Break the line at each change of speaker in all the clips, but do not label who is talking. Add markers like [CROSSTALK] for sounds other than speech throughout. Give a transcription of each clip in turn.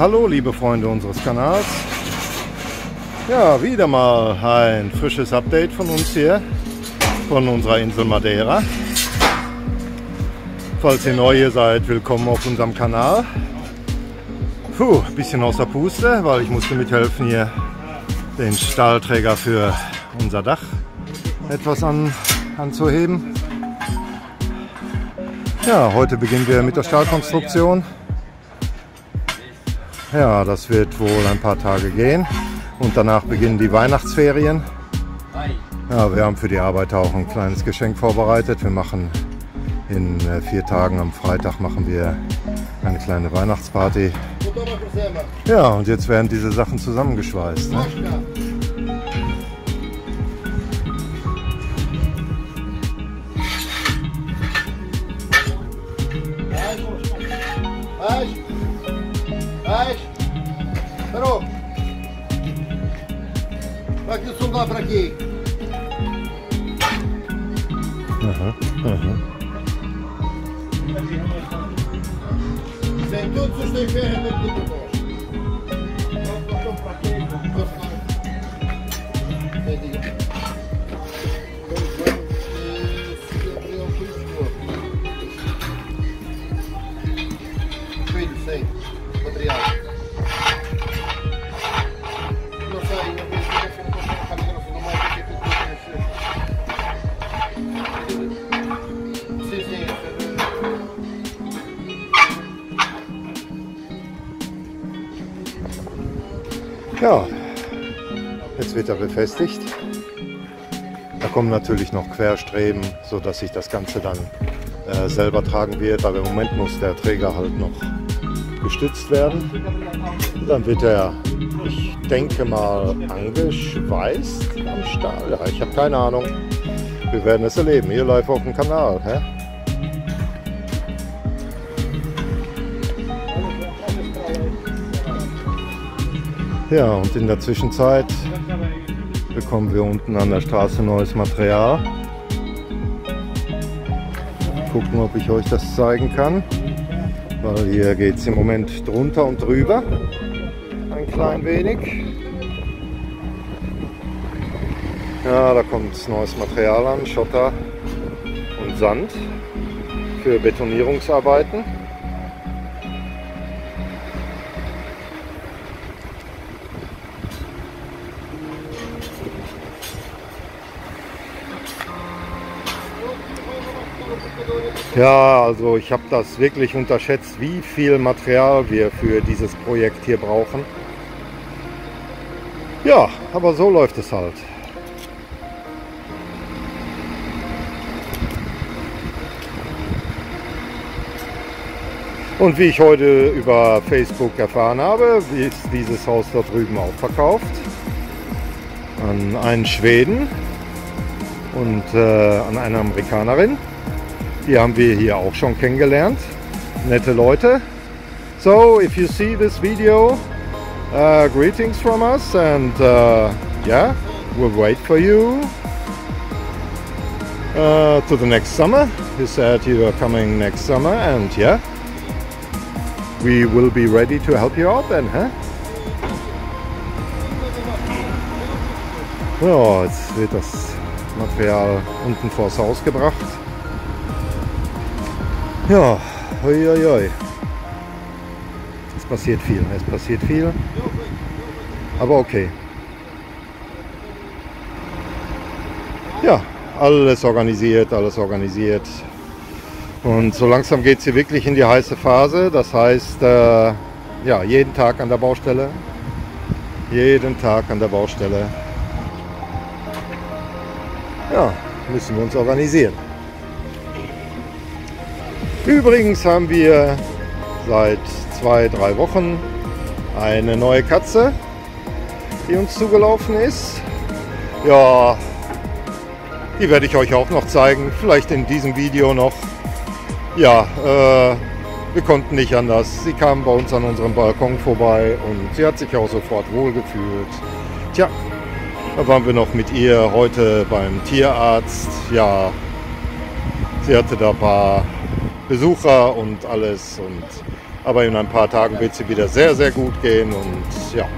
Hallo liebe Freunde unseres Kanals. Ja, wieder mal ein frisches Update von uns hier, von unserer Insel Madeira. Falls ihr neu hier seid, willkommen auf unserem Kanal. Puh, bisschen außer Puste, weil ich musste mithelfen hier den Stahlträger für unser Dach etwas an, anzuheben. Ja, heute beginnen wir mit der Stahlkonstruktion. Ja, das wird wohl ein paar Tage gehen und danach beginnen die Weihnachtsferien. Ja, wir haben für die Arbeiter auch ein kleines Geschenk vorbereitet. Wir machen in äh, vier Tagen am Freitag machen wir eine kleine Weihnachtsparty. Ja, und jetzt werden diese Sachen zusammengeschweißt. Ne?
cobra aqui. Aham, uhum,
aham. Uhum.
Sem todos os temperos, tem tudo.
Ja, jetzt wird er befestigt. Da kommen natürlich noch Querstreben, sodass sich das Ganze dann äh, selber tragen wird. Aber im Moment muss der Träger halt noch gestützt werden. Dann wird er, ich denke mal, angeschweißt am Stahl. Ja, ich habe keine Ahnung. Wir werden es erleben, hier live auf dem Kanal. Hä? Ja, und in der Zwischenzeit bekommen wir unten an der Straße neues Material. Gucken, ob ich euch das zeigen kann. Weil hier geht es im Moment drunter und drüber. Ein klein wenig. Ja, da kommt neues Material an, Schotter und Sand für Betonierungsarbeiten. Ja, also ich habe das wirklich unterschätzt, wie viel Material wir für dieses Projekt hier brauchen. Ja, aber so läuft es halt. Und wie ich heute über Facebook erfahren habe, ist dieses Haus da drüben auch verkauft an einen Schweden und äh, an eine Amerikanerin. Die haben wir hier auch schon kennengelernt. Nette Leute. So, if you see this video, uh, greetings from us and uh, yeah, we'll wait for you uh, to the next summer. You said you are coming next summer and yeah, we will be ready to help you out then, huh? Ja, jetzt wird das Material unten vors Haus gebracht. Ja, hoi, hoi, hoi. Es passiert viel, es passiert viel. Aber okay. Ja, alles organisiert, alles organisiert. Und so langsam geht es hier wirklich in die heiße Phase. Das heißt, äh, ja, jeden Tag an der Baustelle. Jeden Tag an der Baustelle. Ja, müssen wir uns organisieren. Übrigens haben wir seit zwei, drei Wochen eine neue Katze, die uns zugelaufen ist. Ja, die werde ich euch auch noch zeigen, vielleicht in diesem Video noch. Ja, äh, wir konnten nicht anders. Sie kam bei uns an unserem Balkon vorbei und sie hat sich auch sofort wohlgefühlt. Tja, da waren wir noch mit ihr heute beim Tierarzt. Ja, sie hatte da ein paar Besucher und alles und Aber in ein paar Tagen wird sie wieder sehr, sehr gut gehen. Und ja,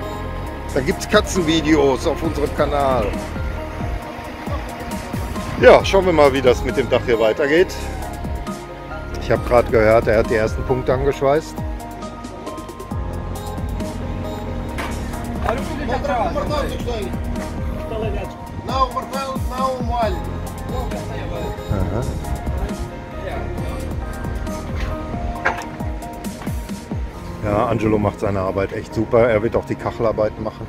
da gibt es Katzenvideos auf unserem Kanal. Ja, schauen wir mal, wie das mit dem Dach hier weitergeht. Ich habe gerade gehört, er hat die ersten Punkte angeschweißt. Aha. Ja, Angelo macht seine Arbeit echt super. Er wird auch die Kachelarbeiten machen.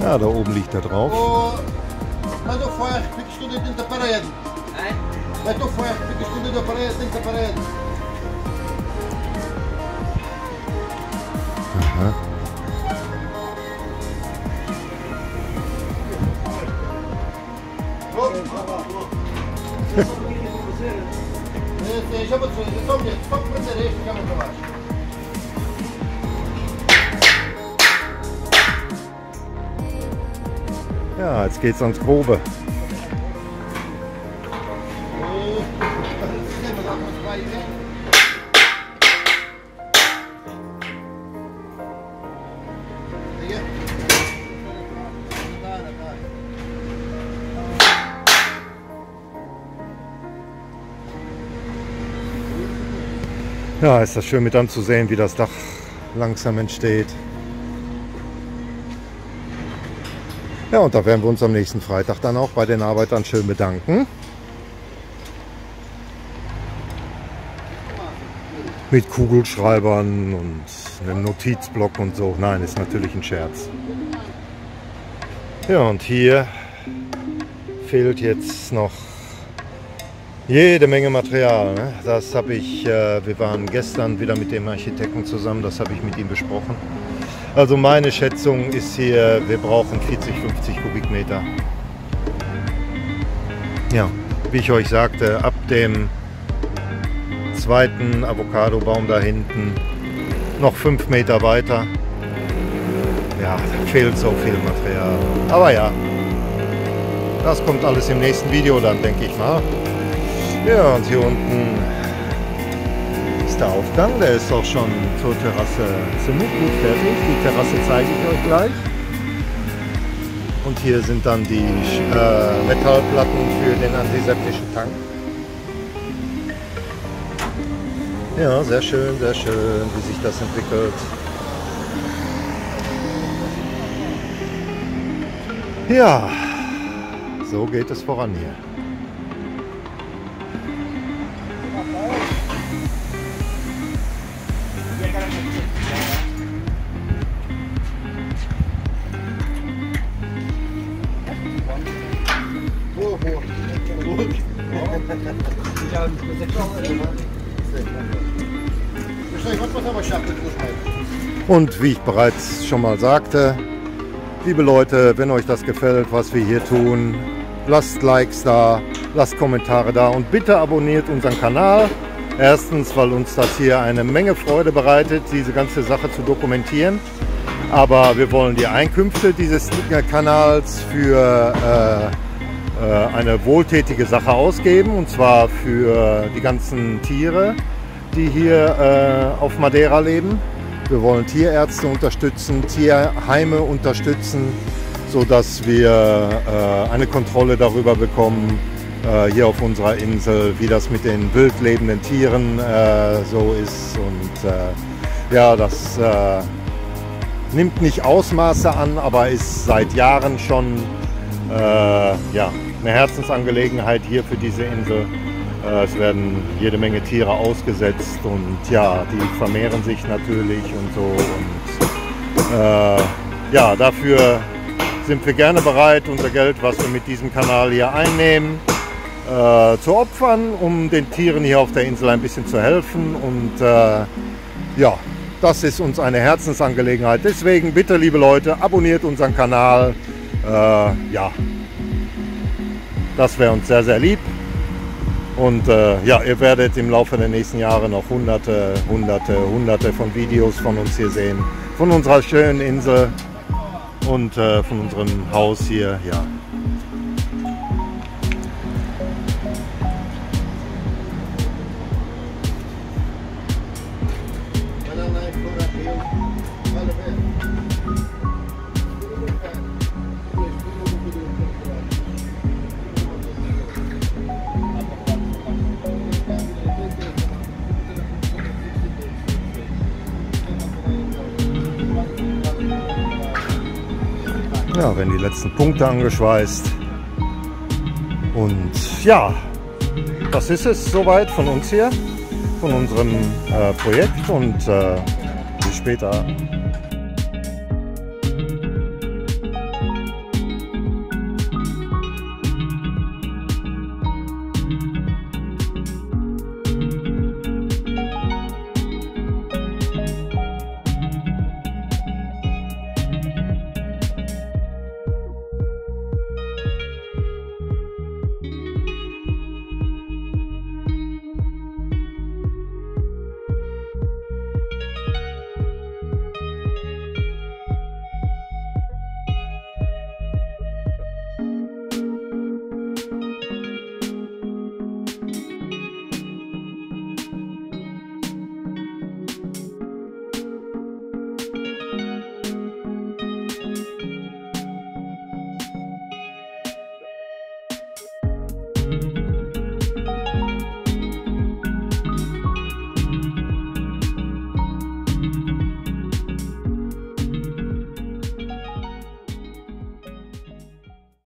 Ja, da oben liegt er drauf.
O... Mas o ferro fica escondido dentro da parede. Mas o ferro fica escondido da parede, dentro da parede.
Aha.
Já [LAUGHS]
geht's ans Grobe. Ja, ist das schön mit anzusehen, wie das Dach langsam entsteht. Ja, und da werden wir uns am nächsten Freitag dann auch bei den Arbeitern schön bedanken. Mit Kugelschreibern und einem Notizblock und so. Nein, ist natürlich ein Scherz. Ja, und hier fehlt jetzt noch jede Menge Material. Ne? Das habe ich, äh, wir waren gestern wieder mit dem Architekten zusammen, das habe ich mit ihm besprochen. Also meine Schätzung ist hier, wir brauchen 40, 50 Kubikmeter. Ja, wie ich euch sagte, ab dem zweiten Avocadobaum da hinten noch 5 Meter weiter. Ja, da fehlt so viel Material. Aber ja, das kommt alles im nächsten Video dann, denke ich mal. Ja, und hier unten der Aufgang. Der ist auch schon zur Terrasse ziemlich gut fertig. Die Terrasse zeige ich euch gleich. Und hier sind dann die äh, Metallplatten für den antiseptischen Tank. Ja, sehr schön, sehr schön, wie sich das entwickelt. Ja, so geht es voran hier.
Nos meios.
Und wie ich bereits schon mal sagte, liebe Leute, wenn euch das gefällt, was wir hier tun, lasst Likes da, lasst Kommentare da und bitte abonniert unseren Kanal. Erstens, weil uns das hier eine Menge Freude bereitet, diese ganze Sache zu dokumentieren. Aber wir wollen die Einkünfte dieses Kanals für äh, eine wohltätige Sache ausgeben, und zwar für die ganzen Tiere, die hier äh, auf Madeira leben. Wir wollen Tierärzte unterstützen, Tierheime unterstützen, sodass wir äh, eine Kontrolle darüber bekommen, äh, hier auf unserer Insel, wie das mit den wild lebenden Tieren äh, so ist. Und äh, ja, das äh, nimmt nicht Ausmaße an, aber ist seit Jahren schon äh, ja, eine Herzensangelegenheit hier für diese Insel. Äh, es werden jede Menge Tiere ausgesetzt und ja, die vermehren sich natürlich und so. Und äh, ja, dafür sind wir gerne bereit, unser Geld, was wir mit diesem Kanal hier einnehmen, äh, zu opfern, um den Tieren hier auf der Insel ein bisschen zu helfen. Und äh, ja, das ist uns eine Herzensangelegenheit. Deswegen bitte, liebe Leute, abonniert unseren Kanal. Äh, ja, das wäre uns sehr, sehr lieb. Und äh, ja, ihr werdet im Laufe der nächsten Jahre noch hunderte, hunderte, hunderte von Videos von uns hier sehen. Von unserer schönen Insel und äh, von unserem Haus hier. Ja. Ja, werden die letzten Punkte angeschweißt. Und ja, das ist es soweit von uns hier, von unserem äh, Projekt und äh, bis später.